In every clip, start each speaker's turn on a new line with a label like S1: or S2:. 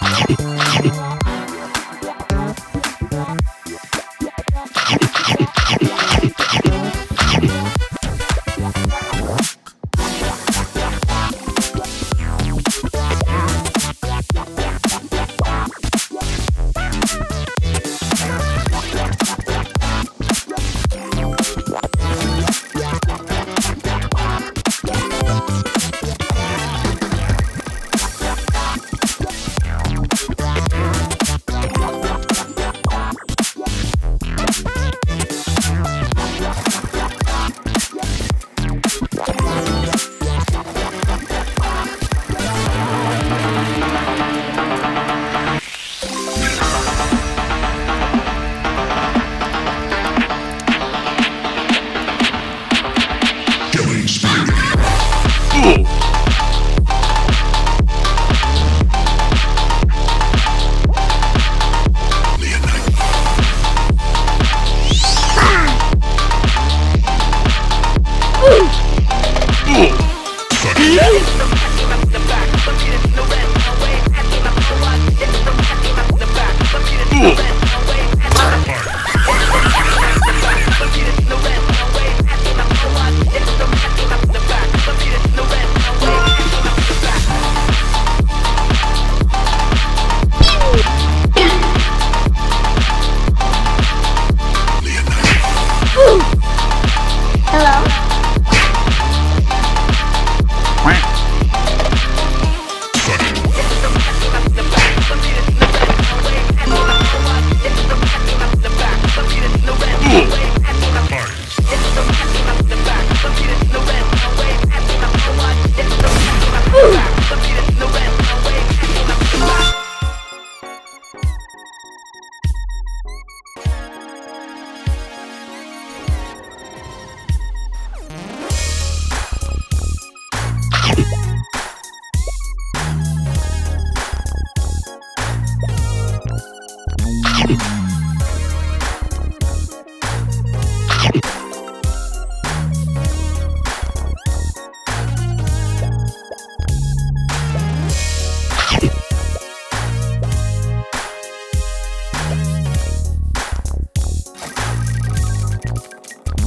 S1: Hey, hey, hey.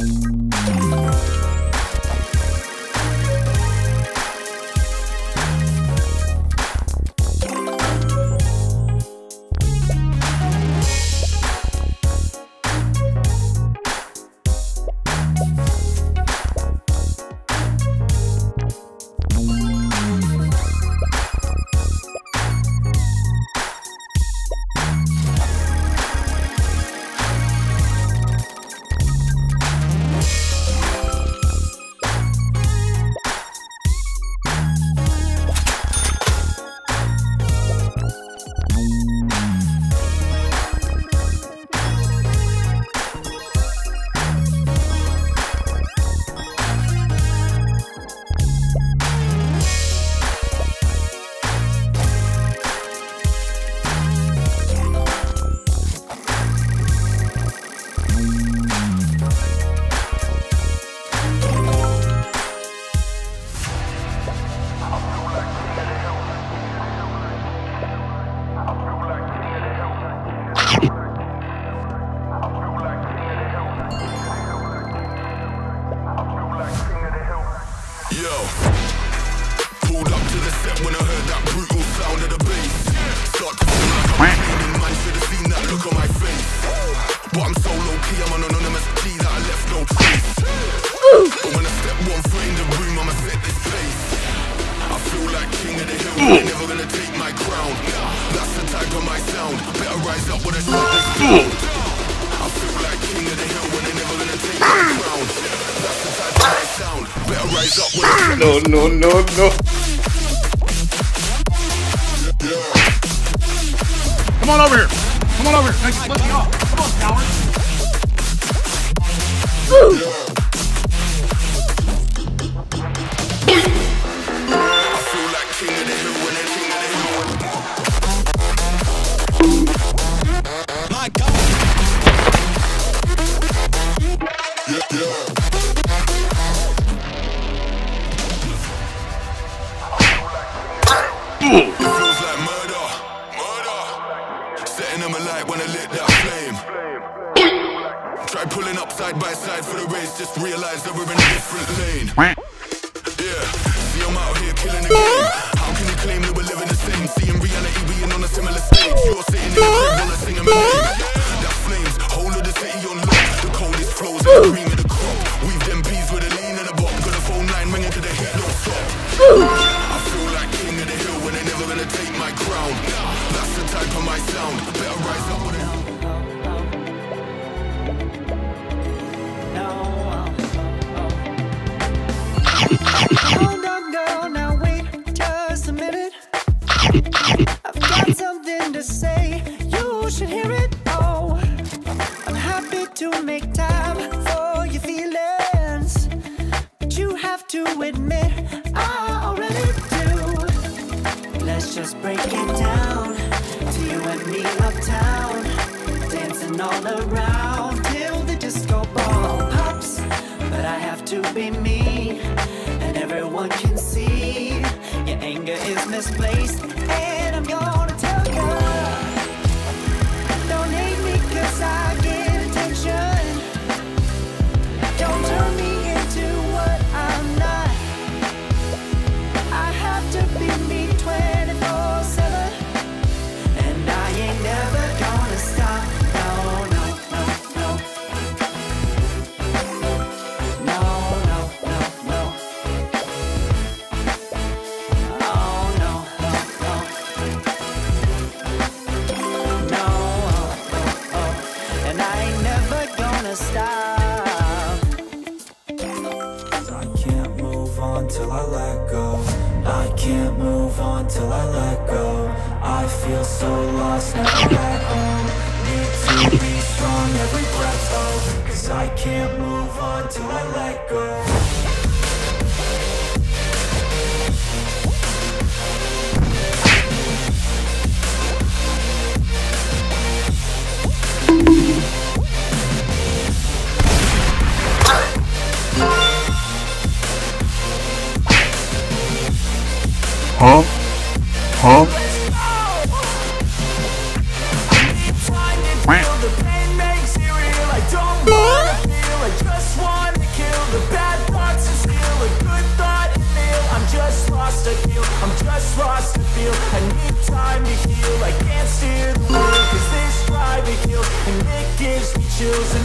S1: you
S2: No,
S3: no, no, no.
S4: Come on over here. Come on over here. Let me off. Come on, coward.
S2: Just realized that we're in a different lane. Yeah, see I'm out here killing the game. How can you claim that we're living the same? See in reality we ain't on a similar stage. You're sitting in the crib
S1: should hear it. Oh, I'm happy to make time for your feelings, but you have to admit I. Already do. Let's just break it down to you and me uptown, dancing all around till the disco ball pops. But I have to be me, and everyone can see your anger is misplaced,
S5: on till I let go. I feel so lost now at home. Need to be strong every breath, oh. Cause I can't move on till I let go. steer the wheel Cause this strive to And it gives me chills.